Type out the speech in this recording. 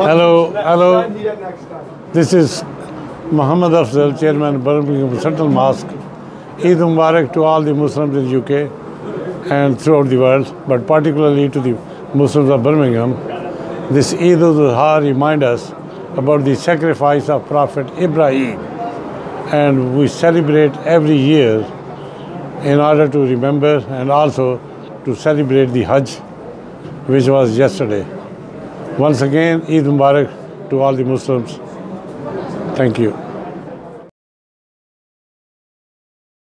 Hello, hello. This is Muhammad Afzal, Chairman of Birmingham Central Mosque. Eid Mubarak to all the Muslims in UK and throughout the world, but particularly to the Muslims of Birmingham. This Eid al-Adha reminds us about the sacrifice of Prophet Ibrahim, and we celebrate every year in order to remember and also to celebrate the Hajj, which was yesterday. Once again, Eid Mubarak to all the Muslims. Thank you.